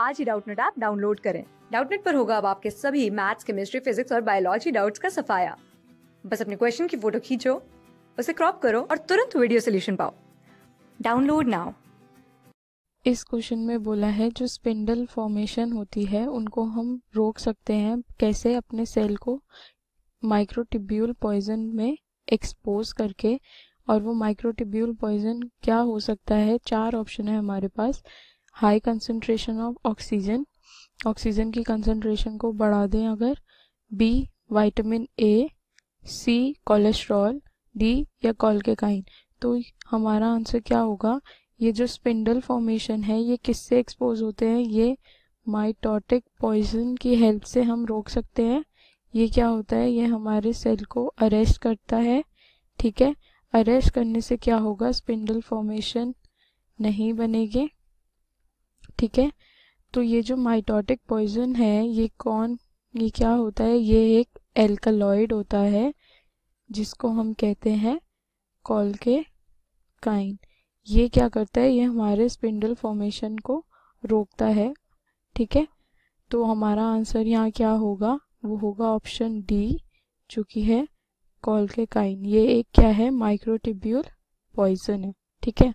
आज ही Doubtnut app download करें। डाउटनेट पर होगा अब आपके सभी मैथ्स, केमिस्ट्री, फिजिक्स और बायोलॉजी डाउट्स का सफाया। बस अपने क्वेश्चन की फ़ोटो खींचो, उसे क्रॉप करो और तुरंत वीडियो सोल्यूशन पाओ। Download now. इस क्वेश्चन में बोला है, जो स्पिंडल फॉर्मेशन होती है, उनको हम रोक सकते हैं, कैसे अपने सेल को माइक्रोटिब्यूल पॉइजन में एक्सपोज करके, और वो माइक्रोटिब्यूल पॉइजन क्या हो सकता है? चार ऑप्शन है हमारे पास। High concentration of oxygen oxygen की कंसंट्रेशन को बढ़ा दें अगर B vitamin A C cholesterol D या कॉलकेकाइन तो हमारा आंसर क्या होगा? ये जो स्पिंडल फॉर्मेशन है, ये किससे एक्सपोज होते हैं? ये माइटोटिक पॉइजन की हेल्प से हम रोक सकते हैं। ये क्या होता है? ये हमारे सेल को अरेस्ट करता है। ठीक है? अरेस्ट करने से क्या होगा? स्पिंडल फॉर्मेशन नहीं बनेगी। ठीक है? तो ये जो माइटोटिक पॉइजन है, ये कौन, ये क्या होता है? ये एक एल्कलॉइड होता है, जिसको हम कहते हैं कॉल के काइन ये क्या करता है? ये हमारे स्पिंडल फॉर्मेशन को रोकता है, ठीक है? तो हमारा आंसर यहाँ क्या होगा? वो होगा ऑप्शन डी जो कि है कॉल के काइन ये एक क्या है? माइक्रोटिब्यूल पॉइजन है, ठीक है?